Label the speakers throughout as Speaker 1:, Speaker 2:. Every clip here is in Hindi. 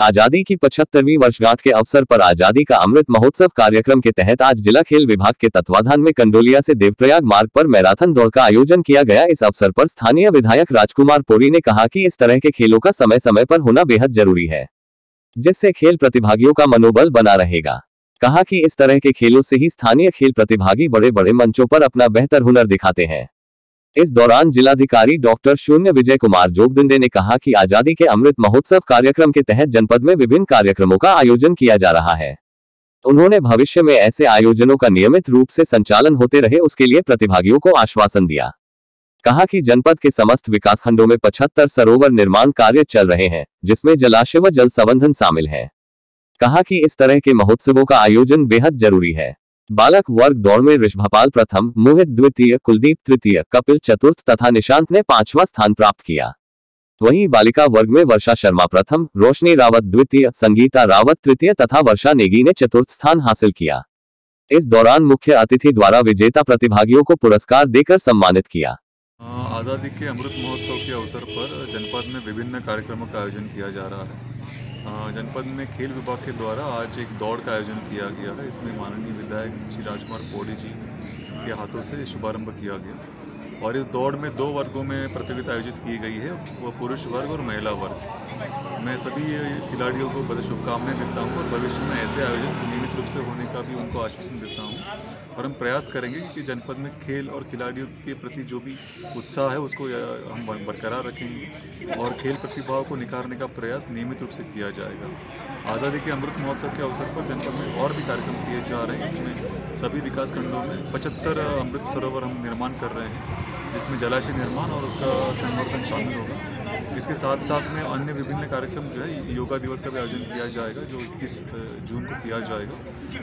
Speaker 1: आज़ादी की पचहत्तरवीं वर्षगांठ के अवसर पर आज़ादी का अमृत महोत्सव कार्यक्रम के तहत आज जिला खेल विभाग के तत्वाधान में कंडोलिया से देवप्रयाग मार्ग पर मैराथन दौड़ का आयोजन किया गया। इस अवसर पर स्थानीय विधायक राजकुमार पोरी ने कहा कि इस तरह के खेलों का समय समय पर होना बेहद ज़रूरी है, जिससे खेल प्रतिभागियों का मनोबल बना रहेगा। कहा कि इस तरह के खेलों से ही स्थानीय खेल प्रतिभागी बड़े बड़े मंचों पर अपना बेहतर हुनर दिखाते हैं। इस दौरान जिलाधिकारी डॉक्टर शून्य विजय कुमार जोगदंडे ने कहा कि आज़ादी के अमृत महोत्सव कार्यक्रम के तहत जनपद में विभिन्न कार्यक्रमों का आयोजन किया जा रहा है। उन्होंने भविष्य में ऐसे आयोजनों का नियमित रूप से संचालन होते रहे उसके लिए प्रतिभागियों को आश्वासन दिया। कहा कि जनपद के समस्त विकासखंडों में पचहत्तर सरोवर निर्माण कार्य चल रहे हैं, जिसमें जलाशय व जल संबंधन शामिल है। कहा कि इस तरह के महोत्सवों का आयोजन बेहद ज़रूरी है। बालक वर्ग दौड़ में ऋषभपाल प्रथम, मोहित द्वितीय, कुलदीप तृतीय, कपिल चतुर्थ तथा निशांत ने पांचवा स्थान प्राप्त किया। वहीं बालिका वर्ग में वर्षा शर्मा प्रथम, रोशनी रावत द्वितीय, संगीता रावत तृतीय तथा वर्षा नेगी ने चतुर्थ स्थान हासिल किया। इस दौरान मुख्य अतिथि द्वारा विजेता प्रतिभागियों को पुरस्कार देकर सम्मानित किया।
Speaker 2: आज़ादी के अमृत महोत्सव के अवसर पर जनपद में विभिन्न कार्यक्रमों का आयोजन किया जा रहा है। जनपद में खेल विभाग के द्वारा आज एक दौड़ का आयोजन किया गया है। इसमें माननीय विधायक श्री राजकुमार पौड़ी जी के हाथों से शुभारंभ किया गया। और इस दौड़ में दो वर्गों में प्रतियोगिता आयोजित की गई है, वह पुरुष वर्ग और महिला वर्ग। मैं सभी खिलाड़ियों को बड़े शुभकामनाएँ देता हूँ और भविष्य में ऐसे आयोजन नियमित रूप से होने का भी उनको आश्वासन देता हूँ और हम प्रयास करेंगे कि जनपद में खेल और खिलाड़ियों के प्रति जो भी उत्साह है उसको हम बरकरार रखेंगे और खेल प्रतिभाओं को निखारने का प्रयास नियमित रूप से किया जाएगा। आज़ादी के अमृत महोत्सव के अवसर पर जनपद में और भी कार्यक्रम किए जा रहे हैं इसमें सभी विकास खंडों में पचहत्तर अमृत सरोवर हम निर्माण कर रहे हैं। जिसमें जलाशय निर्माण और उसका संवर्धन शामिल होगा। इसके साथ साथ में अन्य विभिन्न कार्यक्रम जो है, योगा दिवस का भी आयोजन किया जाएगा, जो इक्कीस जून को किया जाएगा।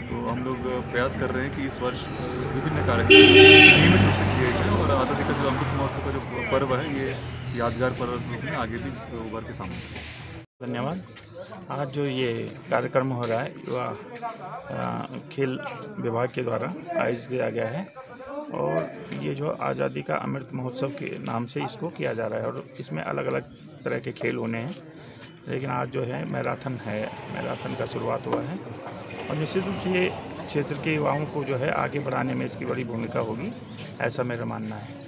Speaker 2: तो हम लोग प्रयास कर रहे हैं कि इस वर्ष विभिन्न कार्यक्रम नियमित रूप से किए जाए और आज़ादी का जो अमृत महोत्सव का जो पर्व है, ये यादगार पर्व रूप में आगे भी उभर के सामने
Speaker 3: धन्यवाद। आज जो ये कार्यक्रम हो रहा है युवा खेल विभाग के द्वारा आयोजित किया गया है। और ये जो आज़ादी का अमृत महोत्सव के नाम से इसको किया जा रहा है और इसमें अलग अलग तरह के खेल होने हैं। लेकिन आज जो है, मैराथन है। मैराथन का शुरुआत हुआ है और निश्चित रूप से ये क्षेत्र के युवाओं को जो है आगे बढ़ाने में इसकी बड़ी भूमिका होगी, ऐसा मेरा मानना है।